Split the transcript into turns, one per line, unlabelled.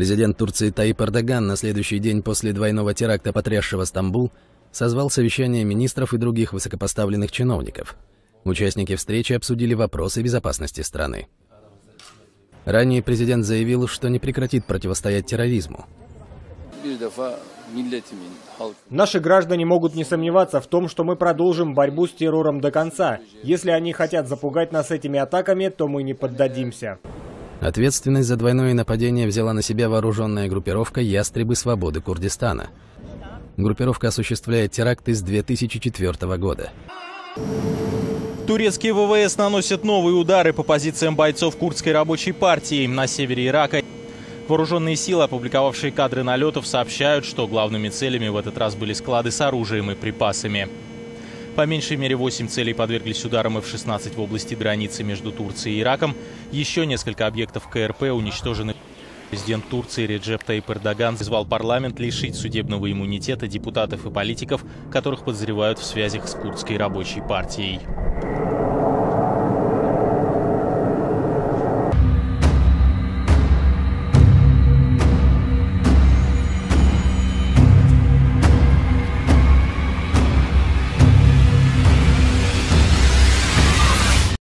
Президент Турции Таип Эрдоган на следующий день после двойного теракта, потрясшего Стамбул, созвал совещание министров и других высокопоставленных чиновников. Участники встречи обсудили вопросы безопасности страны. Ранее президент заявил, что не прекратит противостоять терроризму.
Наши граждане могут не сомневаться в том, что мы продолжим борьбу с террором до конца. Если они хотят запугать нас этими атаками, то мы не поддадимся.
Ответственность за двойное нападение взяла на себя вооруженная группировка «Ястребы свободы Курдистана». Группировка осуществляет теракты с 2004 года.
Турецкие ВВС наносят новые удары по позициям бойцов курдской рабочей партии на севере Ирака. Вооруженные силы, опубликовавшие кадры налетов, сообщают, что главными целями в этот раз были склады с оружием и припасами. По меньшей мере 8 целей подверглись ударам F-16 в области границы между Турцией и Ираком. Еще несколько объектов КРП уничтожены. Президент Турции Реджеп Таип Эрдоган призвал парламент лишить судебного иммунитета депутатов и политиков, которых подозревают в связях с курдской рабочей партией.